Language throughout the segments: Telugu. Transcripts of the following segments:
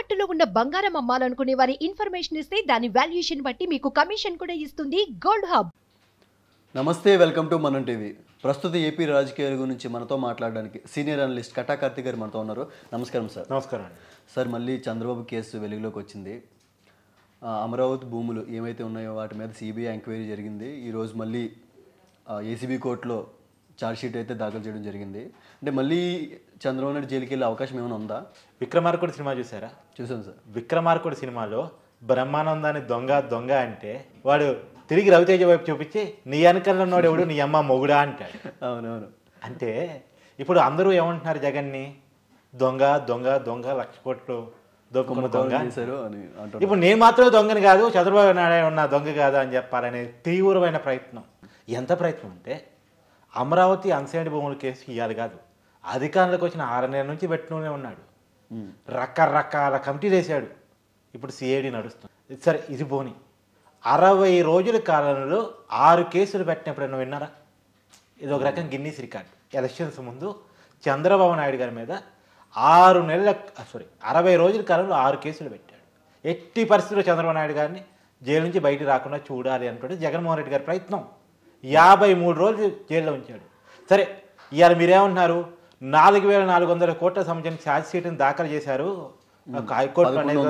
తాకట్టులో ఉన్న బంగారం అమ్మాలనుకునే వారి ఇన్ఫర్మేషన్ ఇస్తే దాని వాల్యుయేషన్ బట్టి మీకు కమిషన్ కూడా ఇస్తుంది గోల్డ్ హబ్. నమస్తే వెల్కమ్ టు మనం టీవీ. ప్రస్తుత ఏపీ రాజకీయాల గురించి మనతో మాట్లాడడానికి సీనియర్ అనలిస్ట్ కటా కార్తిక్ గారు మనతో ఉన్నారు. నమస్కారం సార్. నమస్కారం సార్ మళ్ళీ చంద్రబాబు కేసు వెలుగులోకి వచ్చింది. అమరావతి భూములు ఏమైతే ఉన్నాయో వాటి మీద సిబిఐ ఎంక్వైరీ జరిగింది. ఈరోజు మళ్ళీ ఏసీబీ కోర్టులో ఛార్జ్షీట్ అయితే దాఖలు చేయడం జరిగింది. అంటే మళ్ళీ చంద్రబాబు నాయుడు జైలుకి వెళ్ళే అవకాశం ఏమైనా ఉందా? విక్రమార్కుడు సినిమా చూసారా? చూసాను సార్. విక్రమార్కుడు సినిమాలో బ్రహ్మానందాన్ని దొంగ దొంగ అంటే వాడు తిరిగి రవితేజ వైపు చూపించి నీ వెనకాల ఉన్నవాడు ఎవడు? నీ అమ్మ మొగుడా? అంటాడు. అవునవును. అంటే ఇప్పుడు అందరూ ఏమంటున్నారు జగన్ని? దొంగ దొంగ దొంగ లక్ష కోట్లు దొంగ దొంగ. ఇప్పుడు నేను మాత్రమే దొంగని కాదు చంద్రబాబు నాయుడు ఉన్న దొంగ కాదు అని చెప్పాలనే తీవ్రమైన ప్రయత్నం. ఎంత ప్రయత్నం అంటే అమరావతి అన్సైడ్ భూముల కేసు ఇవ్వాలి కాదు. అధికారంలోకి వచ్చిన ఆరు నెలల నుంచి పెట్టుతూనే ఉన్నాడు. రకరకాల కమిటీలు వేసాడు ఇప్పుడు సిఐడి నడుస్తుంది. సరే ఇది పోని. అరవై రోజుల కాలంలో ఆరు కేసులు పెట్టినప్పుడు విన్నారా? ఇది ఒక రకం గిన్నీస్ రికార్డ్. ఎలక్షన్స్ ముందు చంద్రబాబు నాయుడు గారి మీద ఆరు నెలల సారీ అరవై రోజుల కాలంలో ఆరు కేసులు పెట్టాడు. ఎట్టి పరిస్థితుల్లో చంద్రబాబు నాయుడు గారిని జైలు నుంచి బయటికి రాకుండా చూడాలి అనుకుంటే జగన్మోహన్ రెడ్డి గారి ప్రయత్నం. యాభై మూడు రోజులు జైల్లో ఉంచాడు. సరే ఇవాళ మీరేమంటున్నారు? నాలుగు వేల నాలుగు వందల కోట్ల సంబంధించిన ఛార్జ్ షీట్ని దాఖలు చేశారు. హైకోర్టు అనేది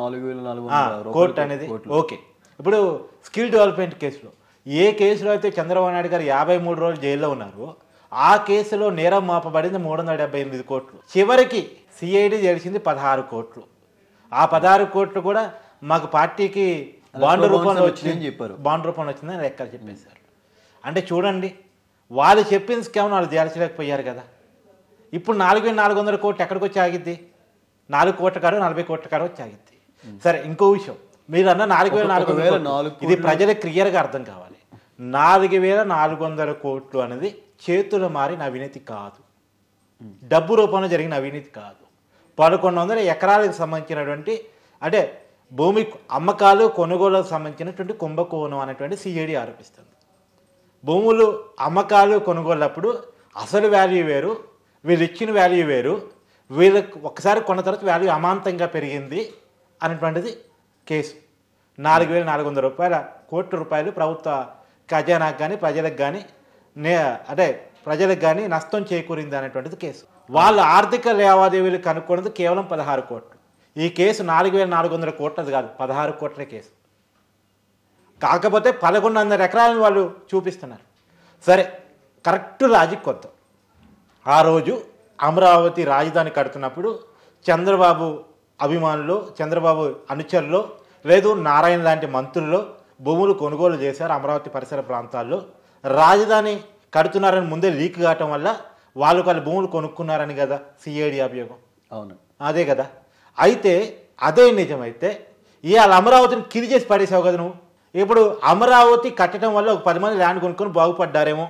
నాలుగు వేల నాలుగు రూపాయలు కోర్టు అనేది. ఓకే. ఇప్పుడు స్కిల్ డెవలప్మెంట్ కేసులో ఏ కేసులో అయితే చంద్రబాబు నాయుడు గారు యాభై మూడు రోజులు జైల్లో ఉన్నారు ఆ కేసులో నేరం మోపబడింది మూడు వందల డెబ్బై ఎనిమిది కోట్లు. చివరికి సిఐడి తెలిసింది పదహారు కోట్లు. ఆ పదహారు కోట్లు కూడా మాకు పార్టీకి బాండ్ రూపంలో బాండ్స్ వచ్చింది. వచ్చినాయని చెప్పారు. బాండ్ రూపంలో వచ్చిందని లెక్కలు చెప్పేశారు. అంటే చూడండి వాళ్ళు చెప్పిన స్కామ్ వాళ్ళు చేర్చలేకపోయారు కదా. ఇప్పుడు నాలుగు వేల నాలుగు వందల కోట్లు ఎక్కడికి వచ్చి ఆగిద్ది? నాలుగు కోట్ల కాడు నలభై కోట్ల కాడు వచ్చి ఆగిద్ది. సరే ఇంకో విషయం. మీరు అన్న నాలుగు వేల నాలుగు కోట్లు. నాలుగు ఇది ప్రజలకు క్లియర్గా అర్థం కావాలి. నాలుగు వేల నాలుగు వందల కోట్లు అనేది చేతులు మారిన అవినీతి కాదు. డబ్బు రూపంలో జరిగిన అవినీతి కాదు. పదకొండు వందల ఎకరాలకు సంబంధించినటువంటి అంటే భూమి అమ్మకాలు కొనుగోలుకు సంబంధించినటువంటి కుంభకోణం అనేటువంటి సిఐడి ఆరోపిస్తుంది. భూములు అమ్మకాలు కొనుగోలప్పుడు అసలు వాల్యూ వేరు వీళ్ళు ఇచ్చిన వాల్యూ వేరు వీళ్ళకి ఒకసారి కొన్న తర్వాత వాల్యూ అమాంతంగా పెరిగింది అనేటువంటిది కేసు. నాలుగు వేల నాలుగు వందల రూపాయల కోట్ల రూపాయలు ప్రభుత్వ ఖజానాకు కానీ ప్రజలకు కానీ నే అంటే ప్రజలకు కానీ నష్టం చేకూరింది అనేటువంటిది కేసు. వాళ్ళ ఆర్థిక లావాదేవీలు కనుక్కున్నది కేవలం పదహారు కోట్లు. ఈ కేసు నాలుగు వేల నాలుగు వందల కోట్లది కాదు పదహారు కోట్ల కేసు. కాకపోతే పదకొండు వందల ఎకరాలను వాళ్ళు చూపిస్తున్నారు. సరే కరెక్ట్ లాజిక్ కొత్త ఆ రోజు అమరావతి రాజధాని కడుతున్నప్పుడు చంద్రబాబు అభిమానులు చంద్రబాబు అనుచరులు లేదు నారాయణ లాంటి మంత్రులు భూములు కొనుగోలు చేశారు అమరావతి పరిసర ప్రాంతాల్లో. రాజధాని కడుతున్నారని ముందే లీక్ కావటం వల్ల వాళ్ళు వాళ్ళ భూములు కొనుక్కున్నారని కదా సిఐడి అభియోగం. అవును. అదే కదా. అయితే అదే నిజమైతే ఇవాళ అమరావతిని కిరి చేసి పడేసావు కదా నువ్వు. ఇప్పుడు అమరావతి కట్టడం వల్ల ఒక పది మంది ల్యాండ్ కొనుక్కొని బాగుపడ్డారేమో.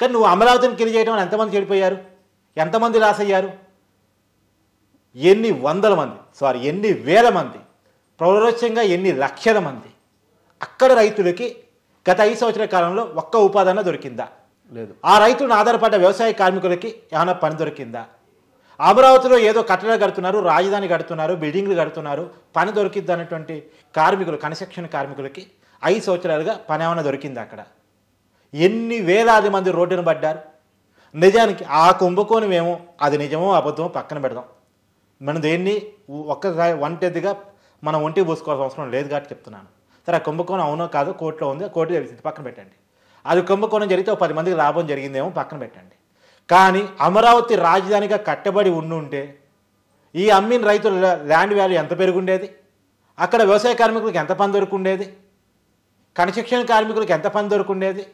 కానీ నువ్వు అమరావతిని కిరి చేయడం వల్ల ఎంతమంది చెడిపోయారు? ఎంతమంది లాస్ అయ్యారు? ఎన్ని వందల మంది సారీ ఎన్ని వేల మంది ప్రౌరోచ్యంగా ఎన్ని లక్షల మంది. అక్కడ రైతులకి గత ఐదు సంవత్సరాల కాలంలో ఒక్క ఉపాధి దొరికిందా? లేదు. ఆ రైతులను ఆధారపడ్డ వ్యవసాయ కార్మికులకి ఏమైనా పని దొరికిందా? అమరావతిలో ఏదో కట్టడాలు కడుతున్నారు రాజధాని కడుతున్నారు బిల్డింగ్లు కడుతున్నారు పని దొరికిద్ది అన్నటువంటి కార్మికులు కన్స్ట్రక్షన్ కార్మికులకి ఐదు సంవత్సరాలుగా పని ఏమైనా దొరికింది అక్కడ. ఎన్ని వేలాది మంది రోడ్డును పడ్డారు. నిజానికి ఆ కుంభకోణం మేము అది నిజమో అబద్ధమో పక్కన పెడదాం. మనం దేన్ని ఒక్కసారి ఒంటెద్దిగా మనం ఒంటి పోసుకోవాల్సిన అవసరం లేదు కాబట్టి చెప్తున్నాను. సరే ఆ కుంభకోణం అవునో కాదో కోర్టులో ఉంది కోర్టు తెలిసింది పక్కన పెట్టండి. అది కుంభకోణం జరిగితే ఒక పది మందికి లాభం జరిగిందేమో పక్కన పెట్టండి. కానీ అమరావతి రాజధానిగా కట్టబడి ఉండుంటే ఈ అమ్మిన రైతుల ల్యాండ్ వాల్యూ ఎంత పెరుగుండేది? అక్కడ వ్యవసాయ కార్మికులకు ఎంత పని దొరుకుండేది? కన్స్ట్రక్షన్ కార్మికులకు ఎంత పని దొరుకుండేది?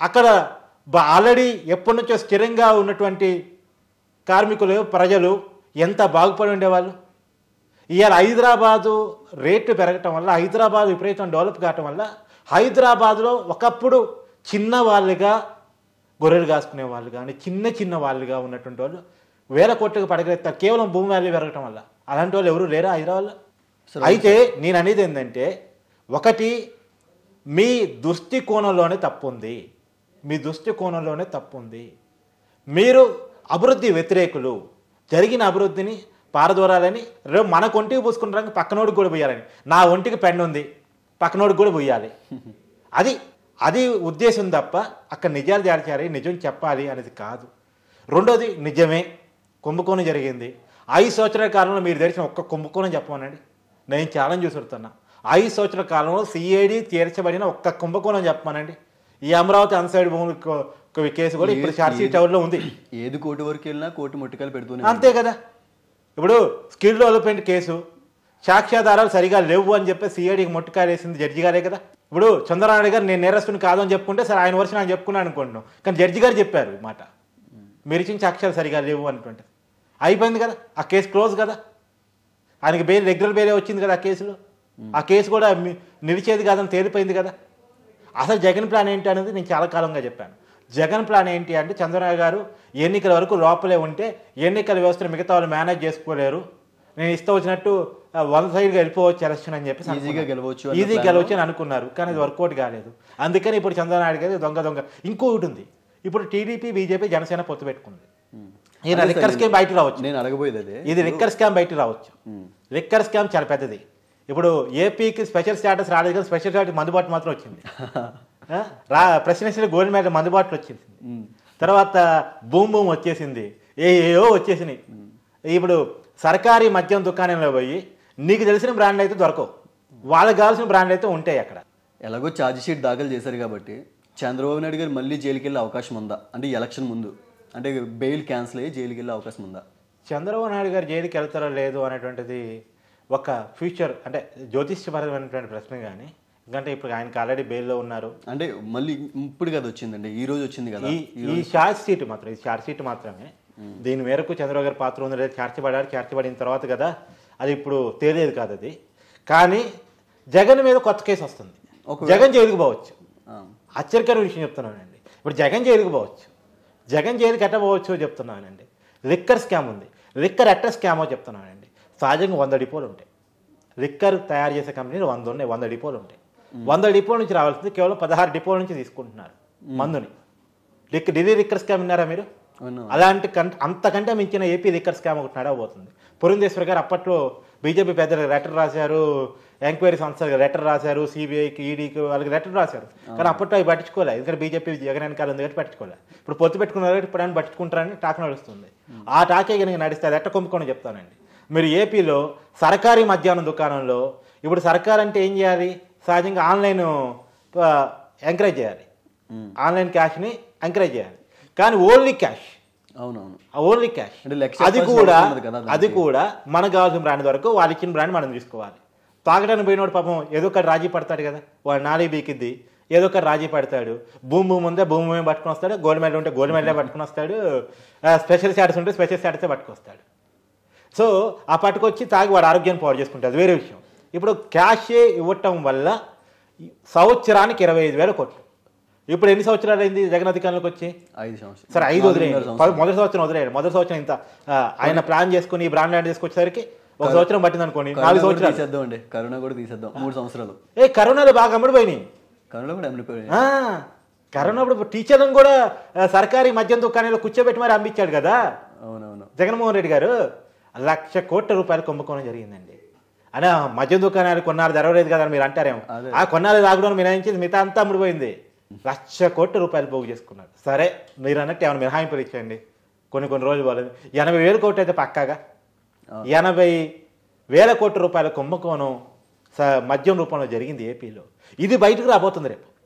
అక్కడ బ- ఆల్రెడీ ఎప్పటి నుంచో స్థిరంగా ఉన్నటువంటి కార్మికులు ప్రజలు ఎంత బాగుపడి ఉండేవాళ్ళు? ఇవాళ హైదరాబాదు రేట్లు పెరగటం వల్ల హైదరాబాద్ విపరీతం డెవలప్ కావటం వల్ల హైదరాబాదులో ఒకప్పుడు చిన్న వాళ్ళుగా గొర్రెలు కాసుకునే వాళ్ళు కానీ చిన్న చిన్న వాళ్ళుగా ఉన్నటువంటి వాళ్ళు వేల కోట్లకు పడగలుగుతారు కేవలం భూమి వాల్యూ పెరగటం వల్ల. అలాంటి వాళ్ళు ఎవరు లేరా హైదరాబాద్లో? అయితే నేను అనేది ఏంటంటే ఒకటి మీ దృష్టి కోణంలోనే తప్పు ఉంది మీ దృష్టి కోణంలోనే తప్పు ఉంది మీరు అభివృద్ధి వ్యతిరేకులు. జరిగిన అభివృద్ధిని పారదూరాలని రేపు మనకు ఒంటికి పూసుకుంటానికి పక్కనోడికి కూడా పోయాలని. నా ఒంటికి పెన్ను ఉంది పక్కనోడికి కూడా పోయాలి. అది అది ఉద్దేశం తప్ప అక్కడ నిజాలు చేర్చాలి నిజం చెప్పాలి అనేది కాదు. రెండోది నిజమే. కుంభకోణం జరిగింది. ఐదు సంవత్సరాల కాలంలో మీరు తెరిచిన ఒక్క కుంభకోణం చెప్పమనండి. నేను ఛాలెంజ్ చూసుడుతున్నా ఐదు సంవత్సరాల కాలంలో సిఐడి తీర్చబడిన ఒక్క కుంభకోణం చెప్పమనండి. ఈ అమరావతి అన్సైడ్ భూముల కేసు కూడా ఇప్పుడు చార్సీ టవర్లో ఉంది. ఏది కోర్టు వరకు వెళ్ళినా కోర్టు ముట్టికాయలు పెడుతూనే అంతే కదా. ఇప్పుడు స్కిల్ డెవలప్మెంట్ కేసు సాక్ష్యాధారాలు సరిగా లేవు అని చెప్పి సిఐడికి మొట్టకాయ వేసింది జడ్జి గారే కదా. ఇప్పుడు చంద్రనారాయణ గారు నేను నేరస్తుని కాదు అని చెప్పుకుంటే సరే ఆయన వర్షం ఆయన చెప్పుకున్నాను అనుకుంటున్నాం కానీ జడ్జి గారు చెప్పారు ఈ మాట. మీరు ఇచ్చిన సాక్ష్యాలు సరిగా లేవు అనుకుంటే. అయిపోయింది కదా ఆ కేసు క్లోజ్ కదా. ఆయనకి బెయిల్ రెగ్యులర్ బెయిలే వచ్చింది కదా ఆ కేసులో. ఆ కేసు కూడా నిలిచేది కాదని తేలిపోయింది కదా. అసలు జగన్ ప్లాన్ ఏంటి అనేది నేను చాలా కాలంగా చెప్పాను. జగన్ ప్లాన్ ఏంటి అంటే చంద్రబాబు గారు ఎన్నికల వరకు లోపలే ఉంటే ఎన్నికల వ్యవస్థను మిగతా వాళ్ళు మేనేజ్ చేసుకోలేరు. నేను ఇష్టం వచ్చినట్టు వన్ సైడ్గా వెళ్ళిపోవచ్చు ఎలక్షన్ అని చెప్పి ఈజీగా గెలవచ్చు అన్న ఈజీ plan. గెలవచ్చు అని అనుకున్నారు. కానీ అది వర్కౌట్ కాలేదు. అందుకని ఇప్పుడు చంద్రబాబు గారు దొంగ దొంగ. ఇంకొకటి ఉంది. ఇప్పుడు టీడీపీ బీజేపీ జనసేన పొత్తు పెట్టుకుంది. ఈయన అదే లిక్కర్ సార్, స్కీమ్ బయట రావచ్చు. నేను అడగబోయేది అదే. ఇది లిక్కర్ స్కామ్ బయట రావచ్చు. ఉమ్. లిక్కర్ స్కామ్ చాలా పెద్దది. ఇప్పుడు ఏపీకి స్పెషల్ స్టాటస్ రాలేదు కానీ స్పెషల్ స్టాటస్ మందుబాటు మాత్రం వచ్చింది? రా ప్రెసిడెన్షియల్ గోల్డ్ మెడల్ మందుబాటులో వచ్చింది. ఉమ్. తర్వాత బూమ్ బూమ్ వచ్చేసింది. ఏ ఏవో వచ్చేసినాయి ఇప్పుడు సర్కారీ మద్యం దుకాణంలో పోయి నీకు తెలిసిన బ్రాండ్ అయితే దొరకవు. వాళ్ళకి కావాల్సిన బ్రాండ్ అయితే ఉంటాయి అక్కడ. ఎలాగో ఛార్జ్ షీట్ దాఖలు చేశారు కాబట్టి చంద్రబాబు నాయుడు గారు మళ్ళీ జైలుకి వెళ్ళే అవకాశం ఉందా? అంటే ఎలక్షన్ ముందు. అంటే బెయిల్ క్యాన్సిల్ అయ్యి జైలుకి వెళ్ళే అవకాశం ఉందా? చంద్రబాబు నాయుడు గారు జైలుకి వెళ్తారో లేదు అనేటువంటిది ఒక ఫ్యూచర్ అంటే జ్యోతిష్యపరమైనటువంటి ప్రశ్న కానీ ఎందుకంటే ఇప్పుడు ఆయనకి ఆల్రెడీ బెయిల్లో ఉన్నారు. అంటే మళ్ళీ ఇప్పుడు కదా వచ్చిందండి ఈ రోజు వచ్చింది కదా? ఈ షార్ట్ షీట్ మాత్రం ఈ షార్ట్ షీట్ మాత్రమే. దీని మేరకు చంద్రబాబు గారి పాత్ర ఉంది లేదా చేర్చబడాడు చేర్చబడిన తర్వాత కదా అది ఇప్పుడు తేలేదు కాదు అది. కానీ జగన్ మీద కొత్త కేసు వస్తుంది. జగన్ జైలుకు పోవచ్చు. ఆశ్చర్యకర విషయం చెప్తున్నానండి. ఇప్పుడు జగన్ జైలుకు పోవచ్చు. జగన్ జైలుకి ఎట్ట పోవచ్చు చెప్తున్నానండి. లిక్కర్ స్కామ్ ఉంది. లిక్కర్ ఎట్ట స్కామో చెప్తున్నానండి. సహజంగా వంద డిపోలు ఉంటాయి. లిక్కర్ తయారు చేసే కంపెనీలు వంద ఉన్నాయి వంద డిపోలు ఉంటాయి. వంద డిపోల నుంచి రావాల్సింది కేవలం పదహారు డిపోల నుంచి తీసుకుంటున్నారు మందుని. లిక్ ఢిల్లీ లిక్కర్ స్కామ్ విన్నారా మీరు? అలాంటి కంట అంతకంటే మించిన ఏపీ లిక్కర్ స్కామ్ ఒకటి నడవబోతుంది. పురంధేశ్వర్ గారు అప్పట్లో బీజేపీ పెద్దలకు లెటర్ రాశారు ఎంక్వైరీ సంస్థలకు లెటర్ రాశారు సిబిఐకి ఈడీకి వాళ్ళకి లెటర్ రాశారు. కానీ అప్పట్లో అవి పట్టించుకోలే. ఎందుకంటే బీజేపీ జగన్ వెనకాల ఉంది కాబట్టి పట్టించుకోలే. ఇప్పుడు పొత్తు పెట్టుకున్నారు కాబట్టి ఇప్పుడు ఆయన పట్టించుకుంటారని టాక్ నడుస్తుంది. ఆ టాకే కనుక నడిస్తే అది ఎట్ట చెప్తానండి. మీరు ఏపీలో సర్కారీ మధ్యాహ్నం దుకాణంలో ఇప్పుడు సర్కార్ అంటే ఏం చేయాలి? సహజంగా ఆన్లైన్ ఎంకరేజ్ చేయాలి. ఆన్లైన్ క్యాష్ని ఎంకరేజ్ చేయాలి. కానీ ఓన్లీ క్యాష్. అవునవును. ఓన్లీ క్యాష్ అది కూడా. అది కూడా మనకు కావాల్సిన బ్రాండ్ వరకు వాళ్ళు ఇచ్చిన బ్రాండ్ మనం తీసుకోవాలి. తాగడానికి పోయినోడు పాపం ఏదో ఒకటి రాజీ పడతాడు కదా. వాడు నాలుగు బీకిద్ది ఏదో ఒకటి రాజీ పడతాడు. భూమి భూమి ఉందే భూమి భూమి పట్టుకుని వస్తాడు గోల్డ్ మెడల్ ఉంటే గోల్డ్ మెడలే పట్టుకుని వస్తాడు స్పెషల్ స్టాటస్ ఉంటే స్పెషల్ స్టాటసే పట్టుకొస్తాడు. సో ఆ పట్టుకొచ్చి తాగి వాడు ఆరోగ్యాన్ని పాడు చేసుకుంటాడు. అది వేరే విషయం. ఇప్పుడు క్యాషే ఇవ్వటం వల్ల సంవత్సరానికి ఇరవై ఐదు వేల కోట్లు ఇప్పుడు ఎన్ని సంవత్సరాలు అయింది జగన్ అధికారంలోకి వచ్చి? ఐదు సంవత్సరాలు. సరే ఐదు వదిలేయండి. మొదటి సంవత్సరం వదిలేయండి. మొదటి సంవత్సరం ఇంత ఆయన ప్లాన్ చేసుకుని ఈ బ్రాండ్ ల్యాండ్ తీసుకొచ్చేసరికి ఒక సంవత్సరం పట్టింది అనుకోండి. నాలుగు సంవత్సరాలు. తీసేద్దాం అండి. కరోనా కూడా తీసేద్దాం. మూడు సంవత్సరాలు. ఏ కరోనాలో బాగా అమ్ముడుపోయినాయి కరోనా కూడా కరోనా అప్పుడు టీచర్లను కూడా సర్కారీ మద్యం దుకాణంలో కూర్చోబెట్టి మరి అమ్మించాడు కదా? అవునవును. జగన్మోహన్ రెడ్డి గారు లక్ష కోట్ల రూపాయలు కుంభకోణం జరిగిందండి. అనే మద్యం దుకాణాలు కొన్నాళ్ళు తెరవలేదు కదా మీరు అంటారేమో. ఆ కొన్నాళ్ళు లాక్డౌన్ మినహాయించి మిగతా అంతా అమ్ముడిపోయింది. లక్ష కోట్ల రూపాయలు పోగు చేసుకున్నారు సరే మీరు అన్నట్టు ఏమైనా మినహాయింపులు ఇచ్చండి కొన్ని కొన్ని రోజులు పోలేదు. ఎనభై వేల కోట్లు అయితే పక్కాగా. ఎనభై వేల కోట్ల రూపాయల కుంభకోణం స- మద్యం రూపంలో జరిగింది ఏపీలో. ఇది బయటకు రాబోతుంది రేపు.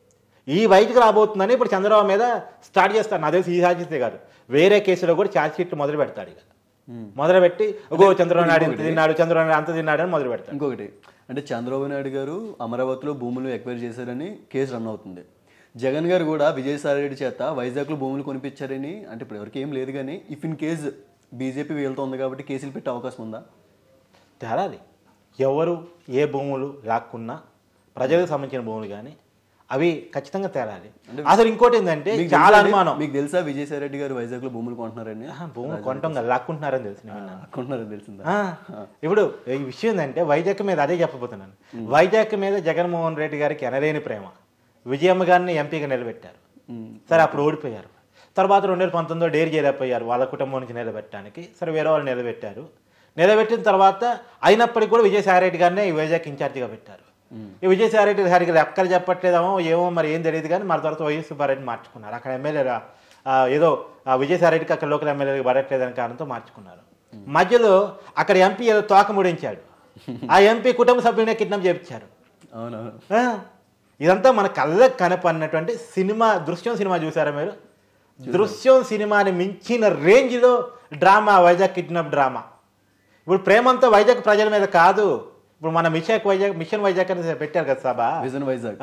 ఈ బయటకు రాబోతుందని ఇప్పుడు చంద్రబాబు మీద స్టార్ట్ చేస్తారు. నా తెలిసి ఈ సాధ్యతే కాదు. వేరే కేసులో కూడా ఛార్జ్ షీట్లు మొదలు పెడతాడు ఇక. ఉమ్. మొదలు పెట్టి ఒగో చంద్రబాబు నాయుడు ఇంత తిన్నాడు చంద్రబాబు నాయుడు అంత తిన్నాడు అని మొదలు పెడతాడు ఇంకొకటి. అంటే చంద్రబాబు నాయుడు గారు అమరావతిలో భూములు ఎక్వైర్ చేశారని కేసు రన్ అవుతుంది. జగన్ గారు కూడా విజయసాయి రెడ్డి చేత వైజాగ్లో భూములు కొనిపించారని అంటే ఇప్పుడు ఎవరికి ఏం లేదు కానీ ఇఫ్ ఇన్ కేస్ బీజేపీ వీళ్ళతో ఉంది కాబట్టి కేసులు పెట్టే అవకాశం ఉందా? తేలాలి ఎవరు ఏ భూములు లాక్కున్నా ప్రజలకు సంబంధించిన భూములు కానీ అవి ఖచ్చితంగా తేలాలి అసలు ఇంకోటి ఏంటంటే మీకు చాలా అనుమానం. మీకు తెలుసా విజయసాయి రెడ్డి గారు వైజాగ్లో భూములు కొంటున్నారని? భూములు కొనటం కదా లాక్కుంటున్నారని తెలుసు నేను విన్నాను. కొంటున్నారని తెలిసిందా? ఇప్పుడు ఈ విషయం ఏంటంటే వైజాగ్ మీద అదే చెప్పబోతున్నాను. వైజాగ్ మీద జగన్మోహన్ రెడ్డి గారికి ఎనలేని ప్రేమ. విజయమ్మ గారిని ఎంపీగా నిలబెట్టారు. సరే అప్పుడు ఓడిపోయారు. తర్వాత రెండు వేల పంతొమ్మిదిలో డేర్ చేయలేకపోయారు వాళ్ళ కుటుంబం నుంచి నిలబెట్టడానికి. సరే వేరే వాళ్ళు నిలబెట్టారు. నిలబెట్టిన తర్వాత అయినప్పటికీ కూడా విజయసాయిరెడ్డి గారినే ఈ వైజాగ్ ఇన్ఛార్జిగా పెట్టారు. ఈ విజయసాయిరెడ్డి గారికి ఎక్కడ చెప్పట్లేదేమో ఏమో మరి ఏం తెలియదు కానీ మన తర్వాత వైఎస్ సుబ్బారెడ్డి మార్చుకున్నారు. అక్కడ ఎమ్మెల్యే ఏదో ఆ విజయసాయిరెడ్డికి అక్కడ లోకల్ ఎమ్మెల్యేకి పడట్లేదని కారణంతో మార్చుకున్నారు. మధ్యలో అక్కడ ఎంపీ ఏదో తోక ముడించాడు. ఆ ఎంపీ కుటుంబ సభ్యులనే కిడ్నాప్ చేయించారు. అవునవును. ఇదంతా మన కళ్ళకు కనపడినటువంటి సినిమా దృశ్యం సినిమా చూసారా మీరు? దృశ్యం సినిమాని మించిన రేంజ్లో డ్రామా వైజాగ్ కిడ్నాప్ డ్రామా. ఇప్పుడు ప్రేమంతా వైజాగ్ ప్రజల మీద కాదు. ఇప్పుడు మన మిషన్ వైజాగ్ మిషన్ వైజాగ్ అని పెట్టారు కదా సభ. విజన్ వైజాగ్.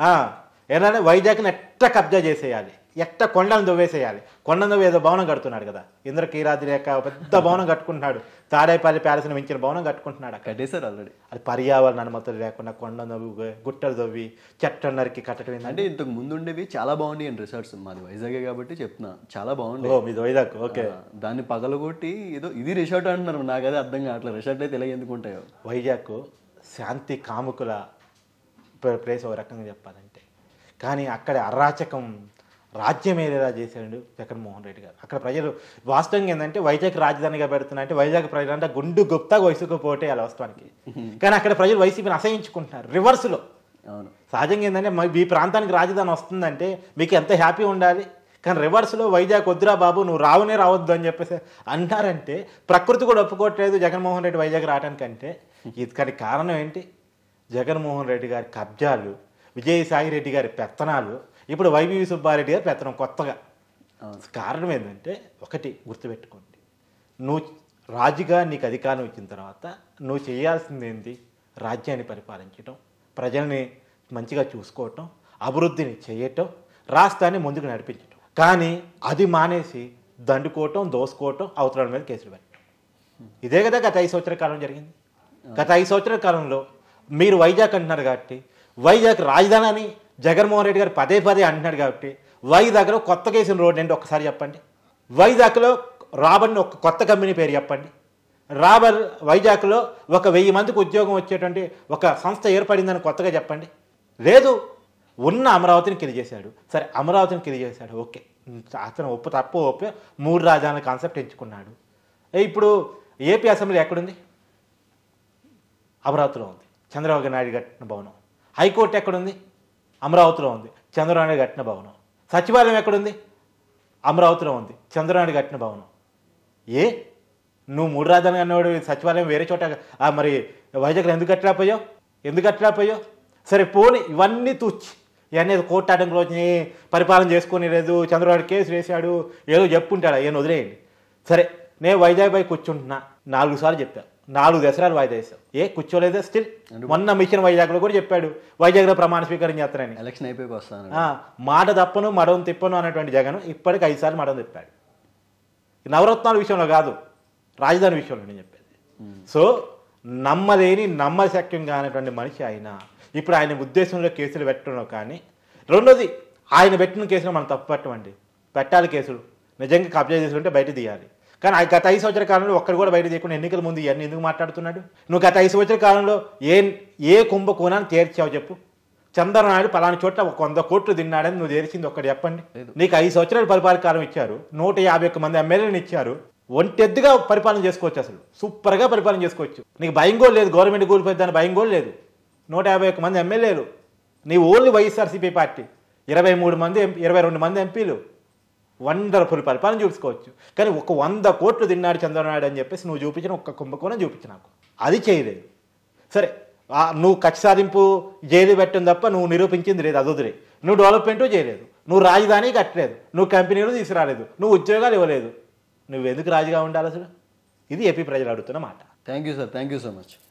ఏంటంటే వైజాగ్ని ఎట్ట కబ్జా చేసేయాలి? ఎట్ట కొండను దువ్వేసేయాలి. కొండను దువ్వి ఏదో భవనం కడుతున్నాడు కదా. ఇంద్ర కీరాది లేక ఒక పెద్ద భవనం కట్టుకుంటున్నాడు. తాడేపల్లి ప్యాలెస్ని మించిన భవనం కట్టుకుంటున్నాడు అక్కడ. కట్టేశారు ఆల్రెడీ అది పర్యావరణ అనుమతులు లేకుండా కొండ నవ్వి గుట్టలు తవ్వి చెట్టు నరికి కట్టడం ఏంటంటే అంటే ఇంతకు ముందు ఉండేవి చాలా బాగుంటాయి అండి రిసార్ట్స్ మాది వైజాగే కాబట్టి చెప్తున్నా. చాలా బాగుండే ఓ మీది వైజాగ్. ఓకే. దాన్ని పగలగొట్టి ఏదో ఇది రిసార్ట్ అంటున్నారు. నాకు అదే అర్థం కావట్లేదు. రిసార్ట్ అయితే ఇలా ఎందుకు ఉంటాయో. వైజాగ్ శాంతి కాముకుల ప్లేస్ ఒక రకంగా చెప్పాలంటే. కానీ అక్కడ అరాచకం రాజ్యం ఏదేలా చేశాడు జగన్మోహన్ రెడ్డి గారు? అక్కడ ప్రజలు వాస్తవంగా ఏంటంటే వైజాగ్ రాజధానిగా పెడుతున్నా అంటే వైజాగ్ ప్రజలు అంటే గుండు గుప్తా వయసుకుపోతే అలా వాస్తవానికి. కానీ అక్కడ ప్రజలు వైసీపీని అసహించుకుంటున్నారు రివర్స్లో. అవును. సహజంగా ఏంటంటే మీ ప్రాంతానికి రాజధాని వస్తుందంటే మీకు ఎంత హ్యాపీ ఉండాలి? కానీ రివర్స్లో వైజాగ్ వద్దురా బాబు నువ్వు రావునే రావద్దు అని చెప్పేసి అన్నారంటే ప్రకృతి కూడా ఒప్పుకోవట్లేదు జగన్మోహన్ రెడ్డి వైజాగ్ రావడానికంటే ఇది కానీ కారణం ఏంటి? జగన్మోహన్ రెడ్డి గారి కబ్జాలు విజయసాయి రెడ్డి గారి పెత్తనాలు ఇప్పుడు వైవి సుబ్బారెడ్డి గారి పెత్తనం కొత్తగా. కారణం ఏంటంటే ఒకటి గుర్తుపెట్టుకోండి. నువ్వు రాజుగా నీకు అధికారం ఇచ్చిన తర్వాత నువ్వు చేయాల్సింది ఏంటి రాజ్యాన్ని పరిపాలించటం ప్రజల్ని మంచిగా చూసుకోవటం అభివృద్ధిని చేయటం రాష్ట్రాన్ని ముందుకు నడిపించటం. కానీ అది మానేసి దండుకోవటం దోసుకోవటం అవతరాల మీద కేసులు పెట్టడం ఇదే కదా గత ఐదు సంవత్సరాల కాలం జరిగింది. గత ఐదు సంవత్సరాల కాలంలో మీరు వైజాగ్ అంటున్నారు కాబట్టి వైజాగ్ రాజధాని అని జగన్మోహన్ రెడ్డి గారు పదే పదే అంటున్నాడు కాబట్టి వైజాగ్లో కొత్త కేసిన రోడ్ ఏంటి ఒకసారి చెప్పండి. వైజాగ్లో రాబర్ని ఒక కొత్త కంపెనీ పేరు చెప్పండి. రాబర్ వైజాగ్లో ఒక వెయ్యి మందికి ఉద్యోగం వచ్చేటువంటి ఒక సంస్థ ఏర్పడిందని కొత్తగా చెప్పండి. లేదు ఉన్న అమరావతిని కిది చేశాడు. సరే అమరావతిని కిది చేశాడు. ఓకే. అతను ఒప్పు తప్పు ఒప్పు మూడు రాజధానుల కాన్సెప్ట్ ఎంచుకున్నాడు. ఇప్పుడు ఏపీ అసెంబ్లీ ఎక్కడుంది? అమరావతిలో ఉంది. చంద్రబాబు నాయుడు కట్టిన భవనం. హైకోర్టు ఎక్కడుంది? అమరావతిలో ఉంది. చంద్రబాబు కట్టిన భవనం. సచివాలయం ఎక్కడుంది? అమరావతిలో ఉంది. చంద్రబాబు కట్టిన భవనం. ఏ? నువ్వు మూడు రాజధాని అన్నవాడు సచివాలయం వేరే చోట మరి వైజాగ్లో ఎందుకు కట్టలేకపోయావు ఎందుకు కట్టలేకపోయావు సరే పోని ఇవన్నీ తూచి. ఇవన్నీ కోర్టు ఆటంకులు వచ్చినాయి పరిపాలన చేసుకుని లేదు చంద్రబాబు కేసు వేశాడు ఏదో చెప్పుంటాడు ఏం వదిలేయండి. సరే నేను వైజాగ్ పై కూర్చుంటున్నా. నాలుగు సార్లు చెప్పాను నాలుగు దసరాలు వాయిదా వేసావు ఏ కూర్చోలేదా స్టిల్ మొన్న మిషన్ వైజాగ్లో కూడా చెప్పాడు వైజాగ్లో ప్రమాణ స్వీకారం చేస్తానని. ఎలక్షన్ అయిపోయి వస్తాను మాట తప్పను మడవం తిప్పను అన్నటువంటి జగన్ ఇప్పటికి ఐదు సార్లు మడవం తిప్పాడు. నవరత్నాల విషయంలో కాదు రాజధాని విషయంలో నేను చెప్పేది. సో నమ్మలేని నమ్మశక్యం కానటువంటి మనిషి ఆయన ఇప్పుడు ఆయన ఉద్దేశంలో కేసులు పెట్టడం కానీ రెండోది ఆయన పెట్టిన కేసులు మనం తప్పు పెట్టమండి పెట్టాలి కేసులు. నిజంగా కబ్జా చేసుకుంటే బయట తీయాలి. కానీ ఆ గత ఐదు సంవత్సరాల కాలంలో ఒక్కడు కూడా బయట తీయకుండా ఎన్నికల ముందు ఇవన్నీ ఎందుకు మాట్లాడుతున్నాడు? నువ్వు గత ఐదు సంవత్సరాల కాలంలో ఏ ఏ కుంభకోణాన్ని తీర్చావు చెప్పు? చంద్రనాయుడు పలానా చోట్ల ఒక వంద కోట్లు తిన్నాడని నువ్వు తెరిచింది ఒక్కటి చెప్పండి. నీకు ఐదు సంవత్సరాలు పరిపాలన కాలం ఇచ్చారు. నూట యాభై ఒక్క మంది ఎమ్మెల్యేలను ఇచ్చారు. ఒంటెద్దుగా పరిపాలన చేసుకోవచ్చు అసలు. సూపర్గా పరిపాలన చేసుకోవచ్చు. నీకు భయం కూడా లేదు గవర్నమెంట్ కూలిపోయిందని భయం కూడా లేదు. నూట యాభై ఒక్క మంది ఎమ్మెల్యేలు. నీ ఓన్లీ వైఎస్ఆర్సీపీ పార్టీ. ఇరవై మూడు మంది ఇరవై రెండు మంది ఎంపీలు. వండర్ఫుల్ పరిపాలన చూపించుకోవచ్చు. కానీ ఒక వంద కోట్లు తిన్నాడు చంద్రనాయుడు అని చెప్పేసి నువ్వు చూపించిన ఒక్క కుంభకోణం చూపించు నాకు. అది చేయలేదు. సరే నువ్వు కక్ష సాధింపు జైలు పెట్టడం తప్ప నువ్వు నిరూపించింది లేదు అది నువ్వు డెవలప్మెంట్ చేయలేదు. నువ్వు రాజధాని కట్టలేదు. నువ్వు కంపెనీలు తీసుకురాలేదు. నువ్వు ఉద్యోగాలు ఇవ్వలేదు. నువ్వు ఎందుకు రాజుగా ఉండాలి అసలు? ఇది ఏపీ ప్రజలు అడుగుతున్న మాట. Thank you sir thank you so much